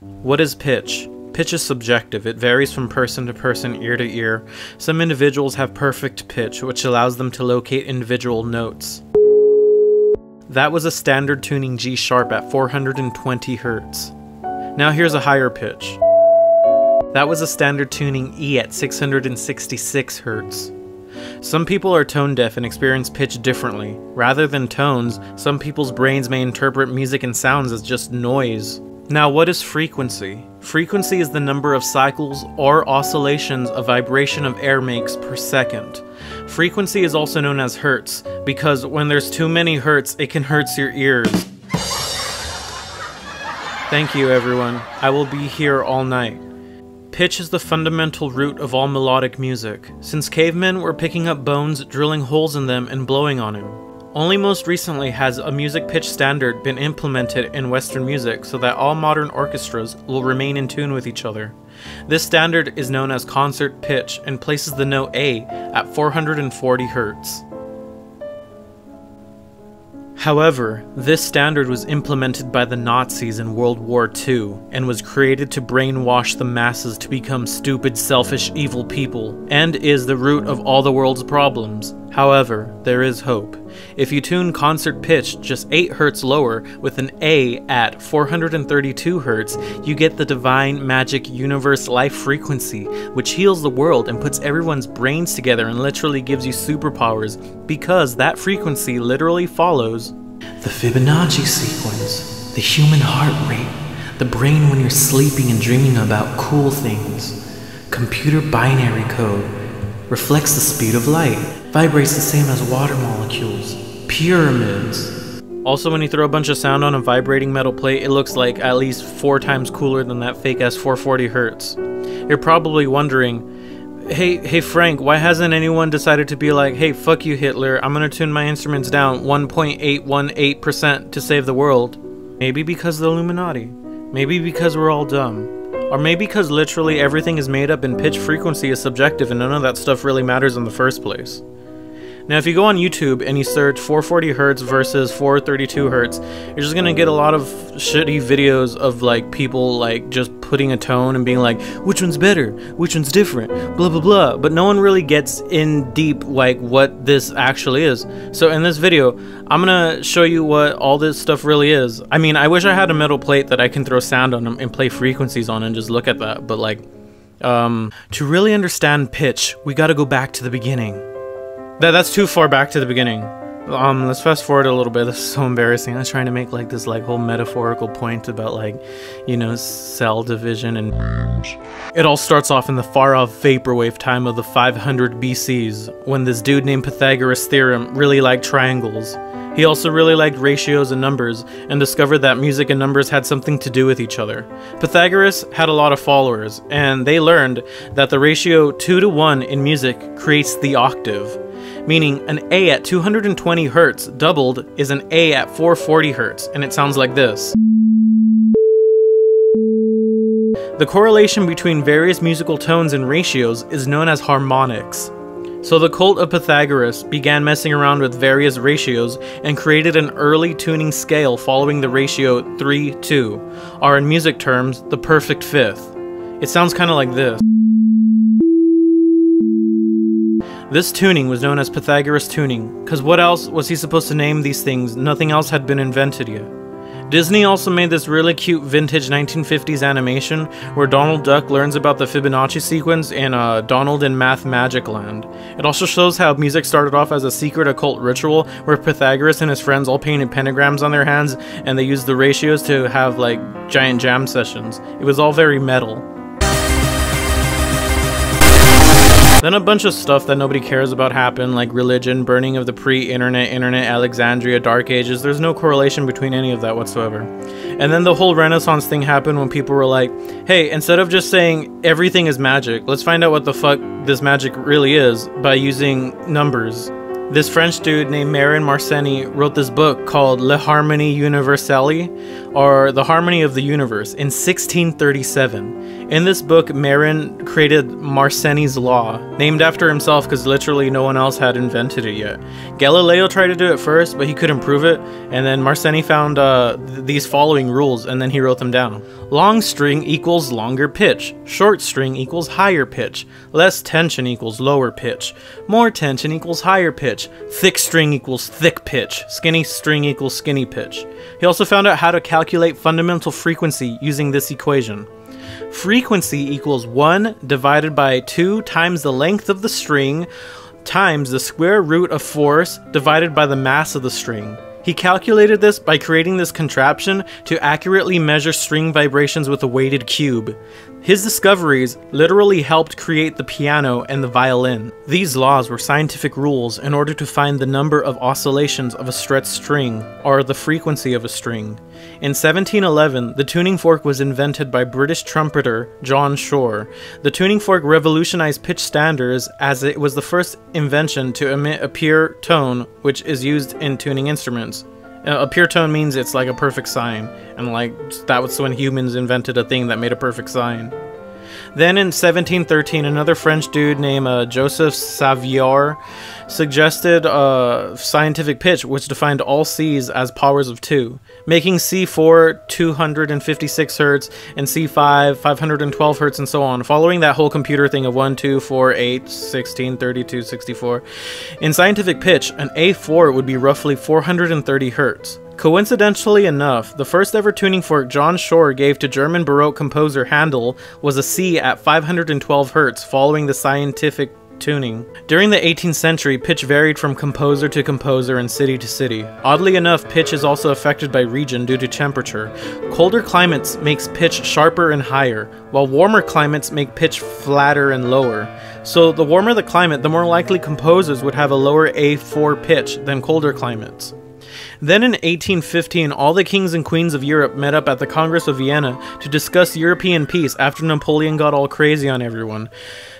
What is pitch? Pitch is subjective. It varies from person to person, ear to ear. Some individuals have perfect pitch, which allows them to locate individual notes. That was a standard tuning G sharp at 420 Hz. Now here's a higher pitch. That was a standard tuning E at 666 Hz. Some people are tone deaf and experience pitch differently. Rather than tones, some people's brains may interpret music and sounds as just noise. Now, what is frequency? Frequency is the number of cycles or oscillations a vibration of air makes per second. Frequency is also known as hertz because when there's too many hertz, it can hurt your ears. Thank you, everyone. I will be here all night. Pitch is the fundamental root of all melodic music, since cavemen were picking up bones, drilling holes in them, and blowing on them. Only most recently has a music pitch standard been implemented in Western music so that all modern orchestras will remain in tune with each other. This standard is known as concert pitch and places the note A at 440 Hz. However, this standard was implemented by the Nazis in World War II and was created to brainwash the masses to become stupid, selfish, evil people, and is the root of all the world's problems. However, there is hope. If you tune concert pitch just 8 Hz lower with an A at 432 Hz, you get the divine magic universe life frequency, which heals the world and puts everyone's brains together and literally gives you superpowers because that frequency literally follows the Fibonacci sequence, the human heart rate, the brain when you're sleeping and dreaming about cool things, computer binary code, reflects the speed of light, vibrates the same as water molecules, pyramids. Also, when you throw a bunch of sound on a vibrating metal plate, it looks like at least four times cooler than that fake ass 440 hertz. You're probably wondering, hey, hey Frank, why hasn't anyone decided to be like, hey, fuck you, Hitler, I'm gonna tune my instruments down 1.818% to save the world? Maybe because of the Illuminati. Maybe because we're all dumb. Or maybe because literally everything is made up and pitch frequency is subjective and none of that stuff really matters in the first place. Now, if you go on YouTube and you search 440 Hz versus 432 Hz, you're just gonna get a lot of shitty videos of like people like just putting a tone and being like, which one's better, which one's different, blah blah blah. But no one really gets in deep like what this actually is. So in this video, I'm gonna show you what all this stuff really is. I mean, I wish I had a metal plate that I can throw sound on and play frequencies on and just look at that. But like, um, to really understand pitch, we gotta go back to the beginning. That that's too far back to the beginning. Um, let's fast forward a little bit. This is so embarrassing. I was trying to make like this like whole metaphorical point about like, you know, cell division and it all starts off in the far off vaporwave time of the 500 BCs when this dude named Pythagoras theorem really liked triangles. He also really liked ratios and numbers and discovered that music and numbers had something to do with each other. Pythagoras had a lot of followers and they learned that the ratio 2 to 1 in music creates the octave meaning an A at 220 Hz doubled is an A at 440 Hz, and it sounds like this. The correlation between various musical tones and ratios is known as harmonics. So the cult of Pythagoras began messing around with various ratios and created an early tuning scale following the ratio 3-2, or in music terms, the perfect fifth. It sounds kind of like this. This tuning was known as Pythagoras tuning, because what else was he supposed to name these things? Nothing else had been invented yet. Disney also made this really cute vintage 1950s animation where Donald Duck learns about the Fibonacci sequence in uh, Donald in Mathmagic Land. It also shows how music started off as a secret occult ritual where Pythagoras and his friends all painted pentagrams on their hands and they used the ratios to have like giant jam sessions. It was all very metal. Then a bunch of stuff that nobody cares about happened, like religion, burning of the pre-internet, internet, Alexandria, Dark Ages. There's no correlation between any of that whatsoever. And then the whole Renaissance thing happened when people were like, hey, instead of just saying everything is magic, let's find out what the fuck this magic really is by using numbers. This French dude named Marin Mersenne wrote this book called Le Harmonie Universelle, or The Harmony of the Universe, in 1637. In this book, Marin created Mersenne's Law, named after himself because literally no one else had invented it yet. Galileo tried to do it first, but he couldn't prove it, and then Mersenne found uh, th these following rules, and then he wrote them down. Long string equals longer pitch, short string equals higher pitch, less tension equals lower pitch, more tension equals higher pitch, thick string equals thick pitch, skinny string equals skinny pitch. He also found out how to calculate fundamental frequency using this equation. Frequency equals 1 divided by 2 times the length of the string times the square root of force divided by the mass of the string. He calculated this by creating this contraption to accurately measure string vibrations with a weighted cube. His discoveries literally helped create the piano and the violin. These laws were scientific rules in order to find the number of oscillations of a stretched string, or the frequency of a string. In 1711, the tuning fork was invented by British trumpeter John Shore. The tuning fork revolutionized pitch standards as it was the first invention to emit a pure tone, which is used in tuning instruments. Uh, a pure tone means it's like a perfect sine, and like that was when humans invented a thing that made a perfect sine. Then in 1713, another French dude named uh, Joseph Sauveur suggested a scientific pitch which defined all Cs as powers of 2, making C4 256 hertz and C5 512 hertz and so on, following that whole computer thing of 1, 2, 4, 8, 16, 32, 64. In scientific pitch, an A4 would be roughly 430 Hz. Coincidentally enough, the first ever tuning fork John Shore gave to German Baroque composer Handel was a C at 512 Hz following the scientific tuning. During the 18th century, pitch varied from composer to composer and city to city. Oddly enough, pitch is also affected by region due to temperature. Colder climates makes pitch sharper and higher, while warmer climates make pitch flatter and lower. So the warmer the climate, the more likely composers would have a lower A4 pitch than colder climates. Then in 1815, all the kings and queens of Europe met up at the Congress of Vienna to discuss European peace after Napoleon got all crazy on everyone.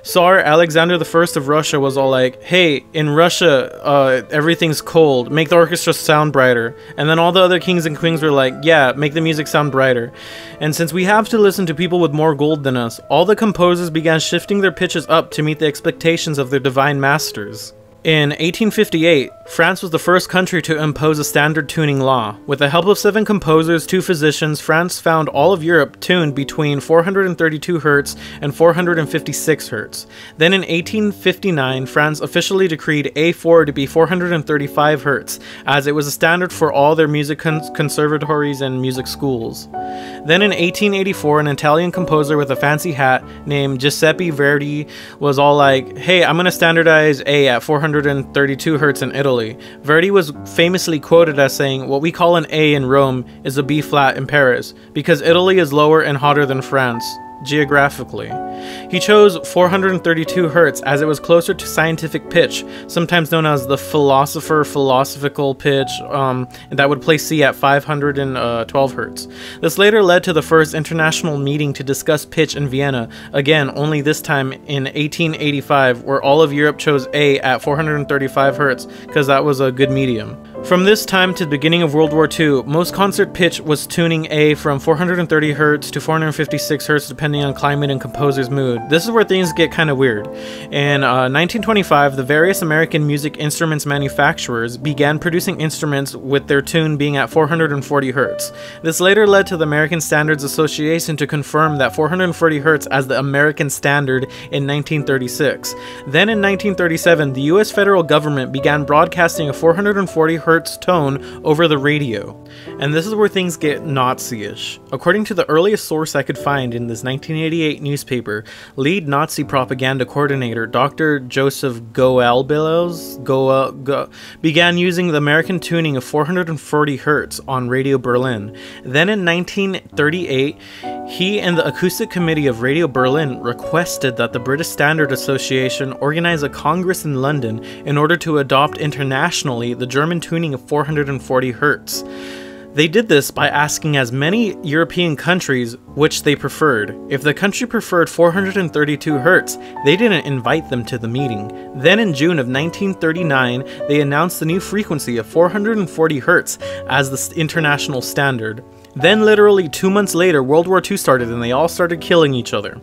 Tsar Alexander I of Russia was all like, hey, in Russia, uh, everything's cold, make the orchestra sound brighter. And then all the other kings and queens were like, yeah, make the music sound brighter. And since we have to listen to people with more gold than us, all the composers began shifting their pitches up to meet the expectations of their divine masters. In 1858, France was the first country to impose a standard tuning law. With the help of seven composers, two physicians, France found all of Europe tuned between 432 Hz and 456 Hz. Then in 1859, France officially decreed A4 to be 435 Hz, as it was a standard for all their music cons conservatories and music schools. Then in 1884, an Italian composer with a fancy hat named Giuseppe Verdi was all like, hey, I'm gonna standardize A at 432 Hz in Italy. Verdi was famously quoted as saying, what we call an A in Rome is a B flat in Paris, because Italy is lower and hotter than France geographically. He chose 432 Hz as it was closer to scientific pitch, sometimes known as the philosopher philosophical pitch, um, and that would place C at 512 Hz. This later led to the first international meeting to discuss pitch in Vienna, again only this time in 1885, where all of Europe chose A at 435 Hz because that was a good medium. From this time to the beginning of World War II, most concert pitch was tuning A from 430 Hz to 456 Hz depending on climate and composer's mood. This is where things get kind of weird. In uh, 1925, the various American music instruments manufacturers began producing instruments with their tune being at 440 Hz. This later led to the American Standards Association to confirm that 440 Hz as the American standard in 1936. Then in 1937, the US federal government began broadcasting a 440 Hz hertz tone over the radio. And this is where things get Nazi-ish. According to the earliest source I could find in this 1988 newspaper, lead Nazi propaganda coordinator Dr. Joseph Goebbels Go, Go, began using the American tuning of 440 hertz on Radio Berlin. Then in 1938, he and the Acoustic Committee of Radio Berlin requested that the British Standard Association organize a congress in London in order to adopt internationally the German tuning of 440 Hz. They did this by asking as many European countries which they preferred. If the country preferred 432 Hz, they didn't invite them to the meeting. Then in June of 1939, they announced the new frequency of 440 Hz as the international standard. Then, literally two months later, World War II started and they all started killing each other.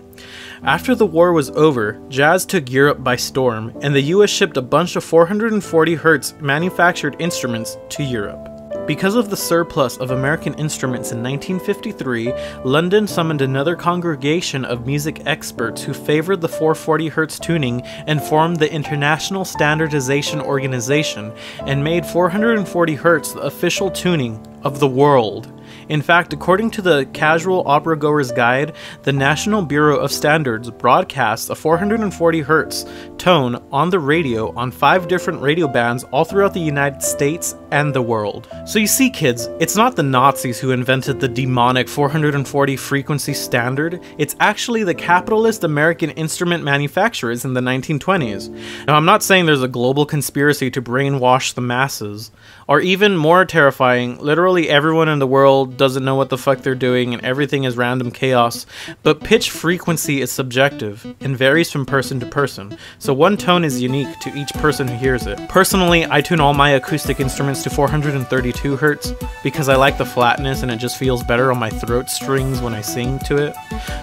After the war was over, jazz took Europe by storm, and the US shipped a bunch of 440 Hz manufactured instruments to Europe. Because of the surplus of American instruments in 1953, London summoned another congregation of music experts who favored the 440 Hz tuning and formed the International Standardization Organization and made 440 Hz the official tuning of the world. In fact, according to the Casual Opera Goer's Guide, the National Bureau of Standards broadcasts a 440 Hz tone on the radio on five different radio bands all throughout the United States and the world. So you see, kids, it's not the Nazis who invented the demonic 440 frequency standard, it's actually the capitalist American instrument manufacturers in the 1920s. Now, I'm not saying there's a global conspiracy to brainwash the masses, or even more terrifying, literally everyone in the world doesn't know what the fuck they're doing and everything is random chaos, but pitch frequency is subjective and varies from person to person, so one tone is unique to each person who hears it. Personally, I tune all my acoustic instruments to 432 Hz because I like the flatness and it just feels better on my throat strings when I sing to it.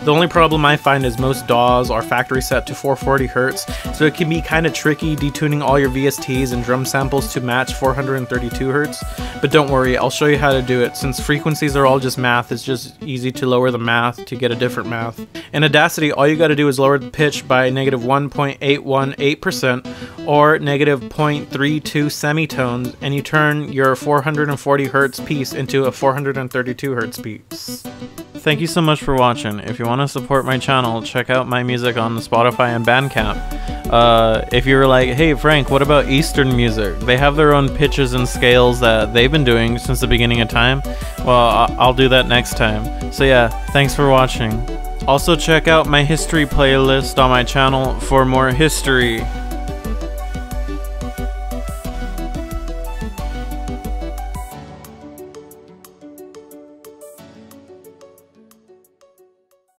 The only problem I find is most DAWs are factory set to 440 Hz, so it can be kinda tricky detuning all your VSTs and drum samples to match 432 Hz, but don't worry, I'll show you how to do it since frequencies are all just math, it's just easy to lower the math to get a different math. In Audacity, all you gotta do is lower the pitch by negative 1.818% or negative 0.32 semitones and you turn your 440 Hz piece into a 432 Hz piece. Thank you so much for watching. If you want to support my channel, check out my music on Spotify and Bandcamp. Uh, if you're like, hey Frank, what about Eastern music? They have their own pitches and scales that they've been doing since the beginning of time. Well, I'll do that next time. So yeah, thanks for watching. Also check out my history playlist on my channel for more history.